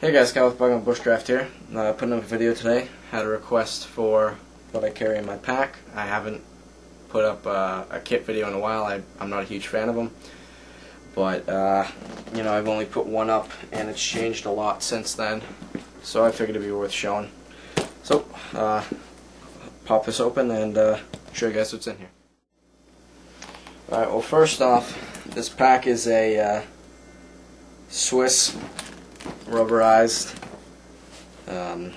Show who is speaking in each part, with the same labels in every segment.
Speaker 1: Hey guys, Kyle with Bygone Bushcraft here. Uh, putting up a video today. Had a request for what I carry in my pack. I haven't put up uh, a kit video in a while. I, I'm not a huge fan of them. But, uh, you know, I've only put one up and it's changed a lot since then. So I figured it'd be worth showing. So, uh, pop this open and uh, show you guys what's in here. Alright, well first off, this pack is a uh, Swiss rubberized um,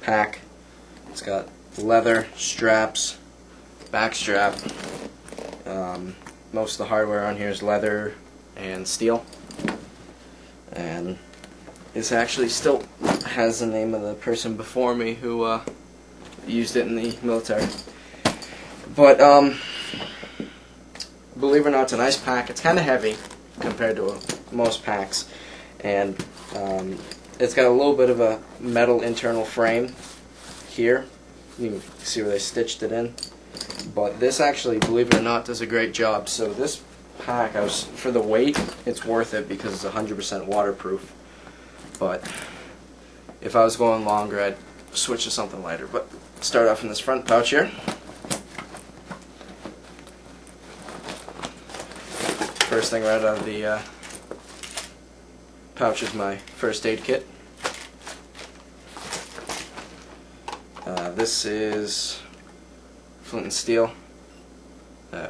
Speaker 1: pack. It's got leather straps, back strap. Um, most of the hardware on here is leather and steel. And this actually still has the name of the person before me who uh, used it in the military. But, um, believe it or not, it's a nice pack. It's kind of heavy compared to most packs. And um, it's got a little bit of a metal internal frame here. You can see where they stitched it in. But this actually, believe it or not, does a great job. So this pack, I was for the weight, it's worth it because it's 100% waterproof. But if I was going longer, I'd switch to something lighter. But start off in this front pouch here. First thing right out of the uh, pouch is my first aid kit. Uh, this is flint and steel, uh,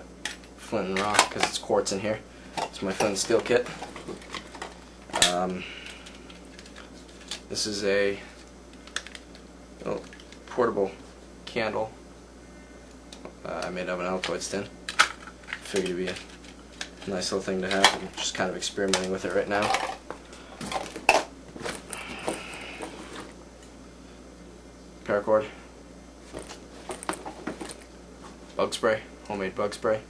Speaker 1: flint and rock because it's quartz in here. It's my flint and steel kit. Um, this is a little portable candle uh, made of an Altoids tin. Figured it'd be a nice little thing to have. I'm just kind of experimenting with it right now. Paracord. Bug spray. Homemade bug spray.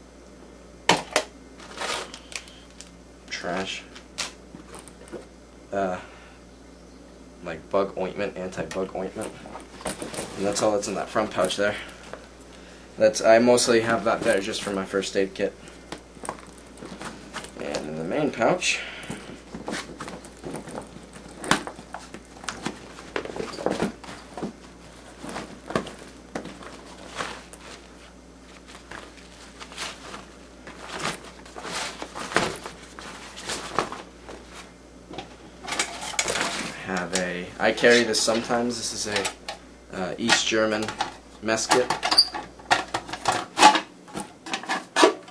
Speaker 1: Trash. Uh, like bug ointment, anti-bug ointment. And that's all that's in that front pouch there. That's I mostly have that there just for my first aid kit. And in the main pouch, have a. I carry this sometimes. This is a uh, East German mess kit,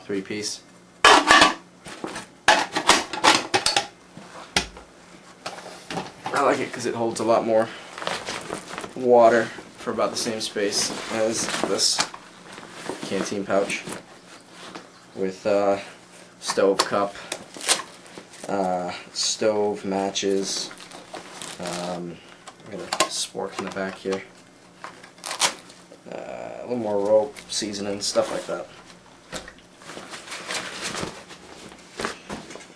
Speaker 1: three piece. I like it because it holds a lot more water for about the same space as this canteen pouch with uh, stove cup, uh, stove matches. Um, I got a spork in the back here. Uh, a little more rope, seasoning, stuff like that.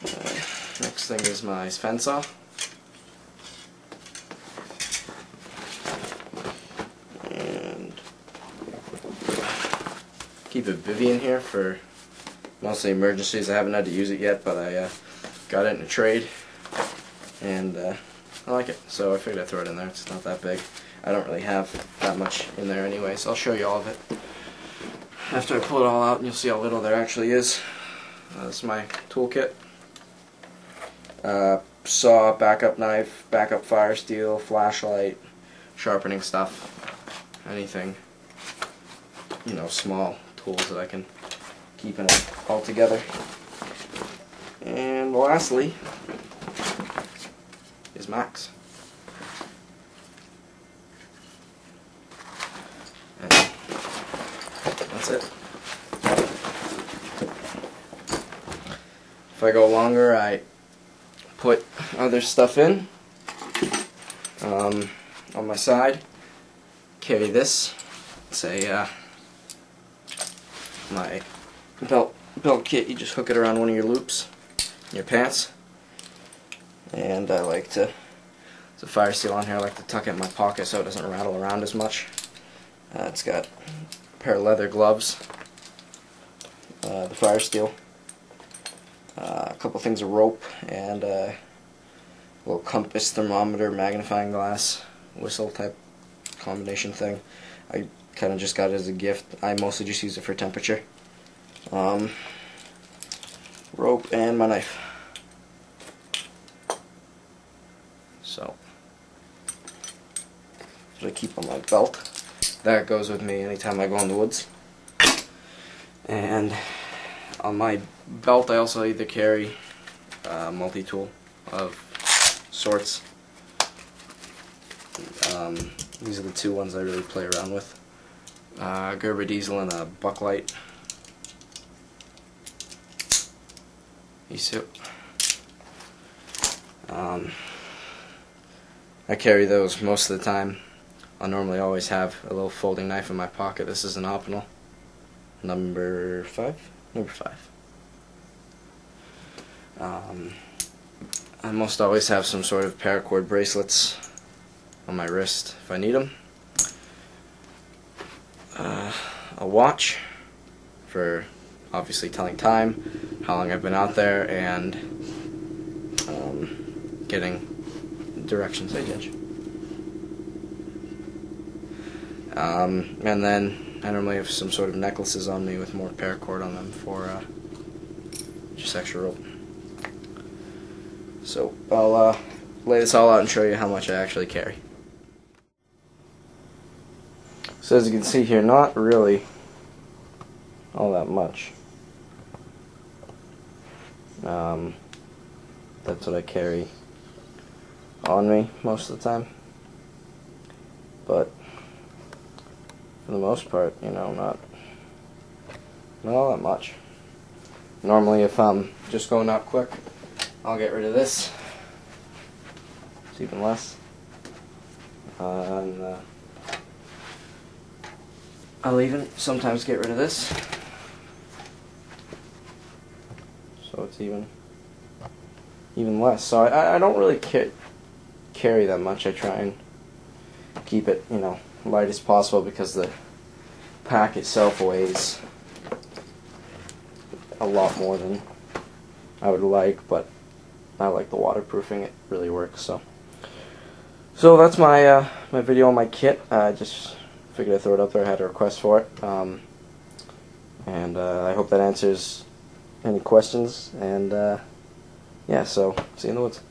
Speaker 1: Uh, next thing is my Sven saw. And keep a bivy in here for mostly emergencies. I haven't had to use it yet, but I uh, got it in a trade. And uh, I like it, so I figured I'd throw it in there. It's not that big. I don't really have that much in there anyway, so I'll show you all of it. After I pull it all out, and you'll see how little there actually is. Uh, this is my toolkit. Uh, saw, backup knife, backup fire steel, flashlight, sharpening stuff, anything, you know, small tools that I can keep in it all together. And lastly, Max. That's it. If I go longer, I put other stuff in. Um, on my side, carry this. A uh, my belt belt kit. You just hook it around one of your loops, in your pants and I like to, there's a fire steel on here, I like to tuck it in my pocket so it doesn't rattle around as much. Uh, it's got a pair of leather gloves, uh, the fire steel, uh, a couple things of rope, and a little compass, thermometer, magnifying glass, whistle type combination thing. I kind of just got it as a gift. I mostly just use it for temperature. Um, rope and my knife. So, I keep on my belt. That goes with me anytime I go in the woods. And on my belt, I also either carry a multi-tool of sorts. Um, these are the two ones I really play around with. Uh, Gerber diesel and a Bucklite. Isu. Um, I carry those most of the time. I normally always have a little folding knife in my pocket. This is an Opinel. Number five? Number five. Um, I most always have some sort of paracord bracelets on my wrist if I need them. Uh, a watch for obviously telling time, how long I've been out there, and um, getting directions I ditch. Um, and then I normally have some sort of necklaces on me with more paracord on them for uh, just extra rope. So I'll uh, lay this all out and show you how much I actually carry. So as you can see here, not really all that much. Um, that's what I carry on me most of the time. But for the most part, you know, not not all that much. Normally, if I'm just going out quick, I'll get rid of this. It's even less. Uh, and uh, I'll even sometimes get rid of this. So it's even even less. So I, I don't really ca carry that much. I try and keep it, you know, light as possible because the pack itself weighs a lot more than I would like, but I like the waterproofing. It really works. So, so that's my uh, my video on my kit. I just figured I'd throw it up there. I had a request for it, um, and uh, I hope that answers any questions. And uh, yeah, so see you in the woods.